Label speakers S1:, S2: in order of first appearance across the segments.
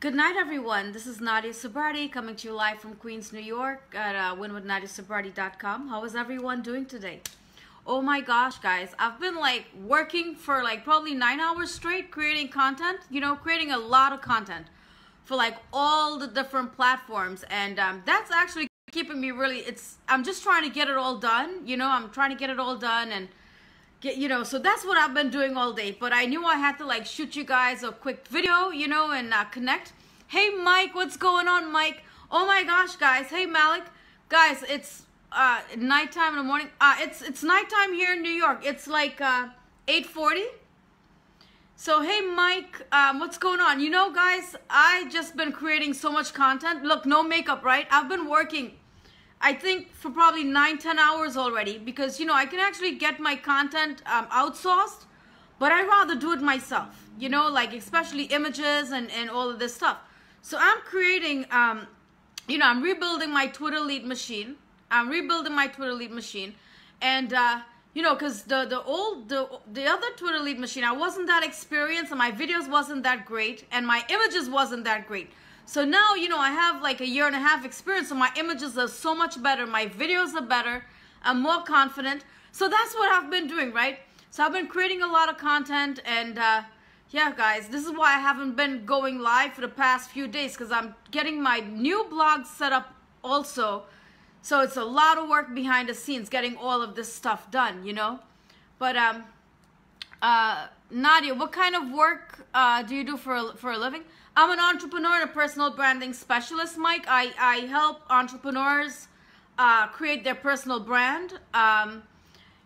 S1: Good night, everyone. This is Nadia Subratie coming to you live from Queens, New York at uh, winwithnadiasubratie.com. How is everyone doing today? Oh my gosh, guys, I've been like working for like probably nine hours straight creating content, you know, creating a lot of content for like all the different platforms. And um, that's actually keeping me really, it's, I'm just trying to get it all done, you know, I'm trying to get it all done and get you know so that's what i've been doing all day. But i knew i had to like shoot you guys a quick video you know and uh, connect. Hey mike what's going on mike? Oh my gosh guys. Hey malik. Guys it's uh nighttime in the morning. Uh it's it's nighttime here in new york. It's like uh 8:40. so hey mike um what's going on? You know guys i just been creating so much content. Look no makeup right? I've been working I think for probably nine, ten hours already because, you know, I can actually get my content um, outsourced, but i rather do it myself, you know, like especially images and, and all of this stuff. So I'm creating, um, you know, I'm rebuilding my Twitter lead machine. I'm rebuilding my Twitter lead machine. And, uh, you know, because the, the old, the, the other Twitter lead machine, I wasn't that experienced and my videos wasn't that great and my images wasn't that great. So now, you know, I have like a year and a half experience, so my images are so much better. My videos are better. I'm more confident. So that's what I've been doing, right? So I've been creating a lot of content and uh, yeah, guys, this is why I haven't been going live for the past few days because I'm getting my new blog set up also. So it's a lot of work behind the scenes getting all of this stuff done, you know? But um, uh, Nadia, what kind of work uh, do you do for, for a living? I'm an entrepreneur and a personal branding specialist, Mike. I, I help entrepreneurs uh, create their personal brand. Um,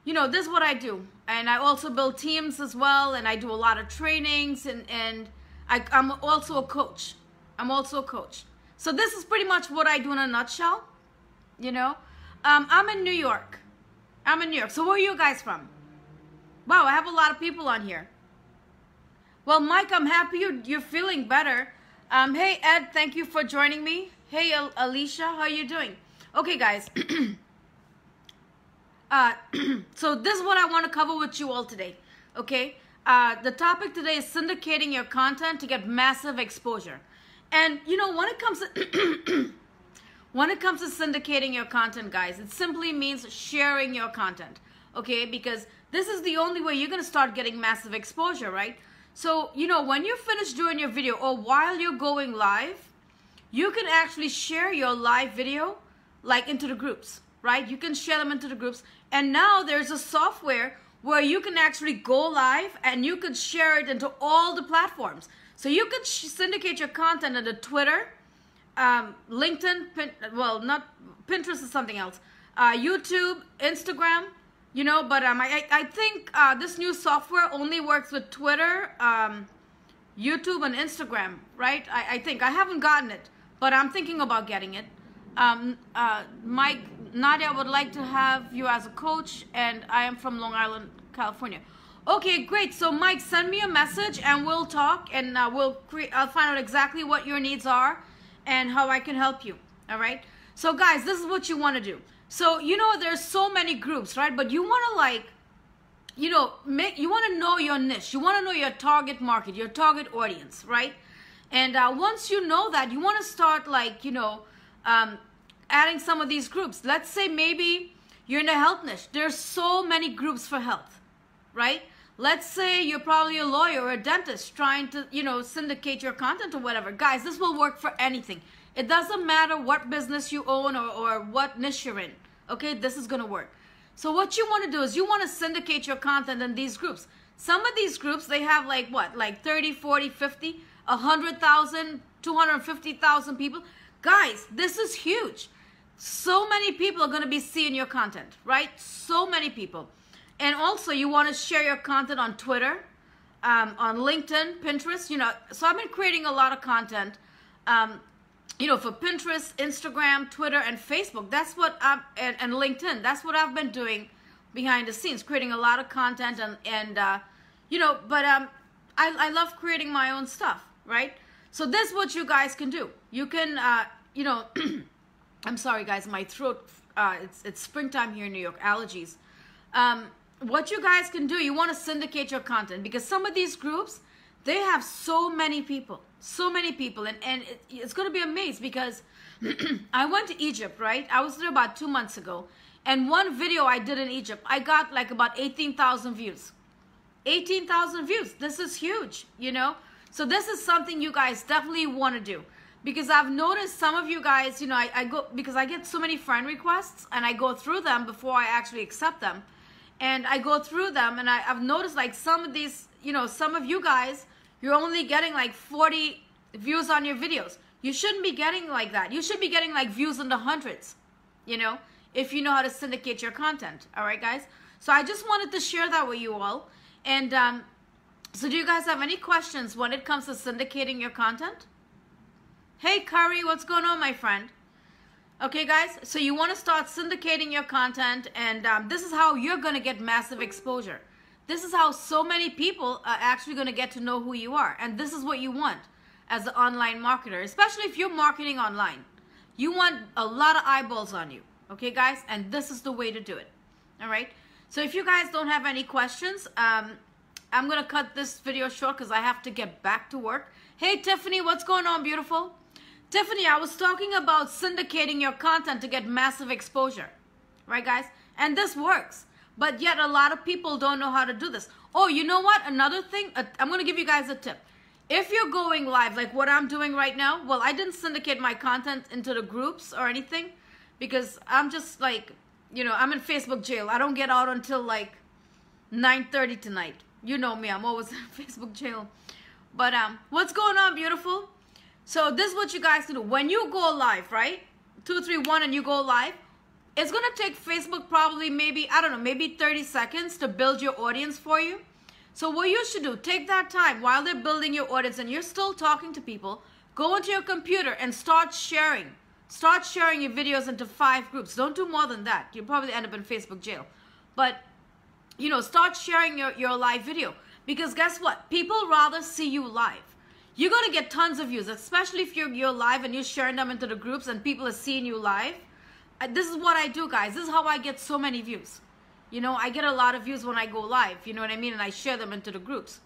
S1: you know, this is what I do. And I also build teams as well, and I do a lot of trainings, and, and I, I'm also a coach. I'm also a coach. So this is pretty much what I do in a nutshell, you know. Um, I'm in New York. I'm in New York. So where are you guys from? Wow, I have a lot of people on here. Well, Mike, I'm happy you're, you're feeling better. Um, hey, Ed, thank you for joining me. Hey, Al Alicia, how are you doing? Okay, guys. uh, so this is what I want to cover with you all today, okay? Uh, the topic today is syndicating your content to get massive exposure. And, you know, when it comes to... when it comes to syndicating your content, guys, it simply means sharing your content, okay? Because this is the only way you're going to start getting massive exposure, right? So, you know, when you finish doing your video or while you're going live, you can actually share your live video like into the groups, right? You can share them into the groups. And now there's a software where you can actually go live and you could share it into all the platforms. So you could syndicate your content into Twitter, um, LinkedIn, Pin well, not Pinterest is something else, uh, YouTube, Instagram, you know, but um, I, I think uh, this new software only works with Twitter, um, YouTube, and Instagram, right? I, I think. I haven't gotten it, but I'm thinking about getting it. Um, uh, Mike, Nadia would like to have you as a coach, and I am from Long Island, California. Okay, great. So, Mike, send me a message, and we'll talk, and uh, we'll create. I'll find out exactly what your needs are, and how I can help you. All right. So, guys, this is what you want to do. So, you know, there's so many groups, right? But you want to like, you know, make, you want to know your niche. You want to know your target market, your target audience, right? And uh, once you know that, you want to start like, you know, um, adding some of these groups. Let's say maybe you're in a health niche. There's so many groups for health, right? Let's say you're probably a lawyer or a dentist trying to, you know, syndicate your content or whatever. Guys, this will work for anything. It doesn't matter what business you own or, or what niche you're in. Okay, this is gonna work. So what you wanna do is you wanna syndicate your content in these groups. Some of these groups, they have like what, like 30, 40, 50, 100,000, 250,000 people. Guys, this is huge. So many people are gonna be seeing your content, right? So many people. And also you wanna share your content on Twitter, um, on LinkedIn, Pinterest, you know. So I've been creating a lot of content um, you know, for Pinterest, Instagram, Twitter, and Facebook. That's what I'm, and, and LinkedIn. That's what I've been doing behind the scenes, creating a lot of content and, and uh, you know, but um, I, I love creating my own stuff, right? So this is what you guys can do. You can, uh, you know, I'm sorry guys, my throat, uh, it's, it's springtime here in New York, allergies. Um, what you guys can do, you want to syndicate your content because some of these groups, they have so many people, so many people, and and it, it's going to be amazed because I went to Egypt, right? I was there about two months ago, and one video I did in Egypt, I got like about eighteen thousand views. 18,000 views. This is huge, you know? So this is something you guys definitely want to do. Because I've noticed some of you guys, you know, I, I go, because I get so many friend requests and I go through them before I actually accept them. And I go through them and I, I've noticed like some of these, you know, some of you guys, you're only getting like 40 views on your videos. You shouldn't be getting like that. You should be getting like views in the hundreds, you know, if you know how to syndicate your content. All right, guys? So I just wanted to share that with you all. And um, so do you guys have any questions when it comes to syndicating your content? Hey, Curry, what's going on, my friend? Okay, guys, so you want to start syndicating your content, and um, this is how you're going to get massive exposure. This is how so many people are actually going to get to know who you are. And this is what you want as an online marketer, especially if you're marketing online. You want a lot of eyeballs on you, okay, guys? And this is the way to do it, all right? So if you guys don't have any questions, um, I'm going to cut this video short because I have to get back to work. Hey, Tiffany, what's going on, beautiful? Tiffany, I was talking about syndicating your content to get massive exposure. Right, guys? And this works. But yet a lot of people don't know how to do this. Oh, you know what? Another thing, uh, I'm going to give you guys a tip. If you're going live, like what I'm doing right now, well, I didn't syndicate my content into the groups or anything because I'm just like, you know, I'm in Facebook jail. I don't get out until like 9.30 tonight. You know me, I'm always in Facebook jail. But um, what's going on, beautiful? So this is what you guys do. When you go live, right? Two, three, one, and you go live, it's to take Facebook probably maybe, I don't know, maybe 30 seconds to build your audience for you. So what you should do, take that time while they're building your audience and you're still talking to people, go into your computer and start sharing. Start sharing your videos into five groups. Don't do more than that. You'll probably end up in Facebook jail. But, you know, start sharing your, your live video. Because guess what? People rather see you live. You're going to get tons of views, especially if you're, you're live and you're sharing them into the groups and people are seeing you live. This is what I do, guys. This is how I get so many views. You know, I get a lot of views when I go live, you know what I mean? And I share them into the groups.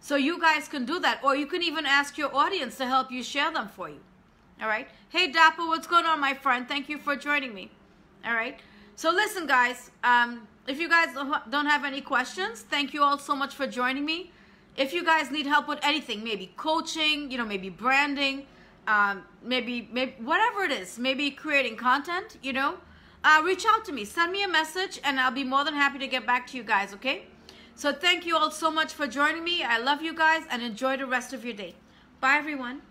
S1: So you guys can do that. Or you can even ask your audience to help you share them for you. All right. Hey, Dapper, what's going on, my friend? Thank you for joining me. All right. So listen, guys, um, if you guys don't have any questions, thank you all so much for joining me. If you guys need help with anything, maybe coaching, you know, maybe branding, um, maybe, maybe whatever it is, maybe creating content, you know, uh, reach out to me. Send me a message, and I'll be more than happy to get back to you guys, okay? So thank you all so much for joining me. I love you guys, and enjoy the rest of your day. Bye, everyone.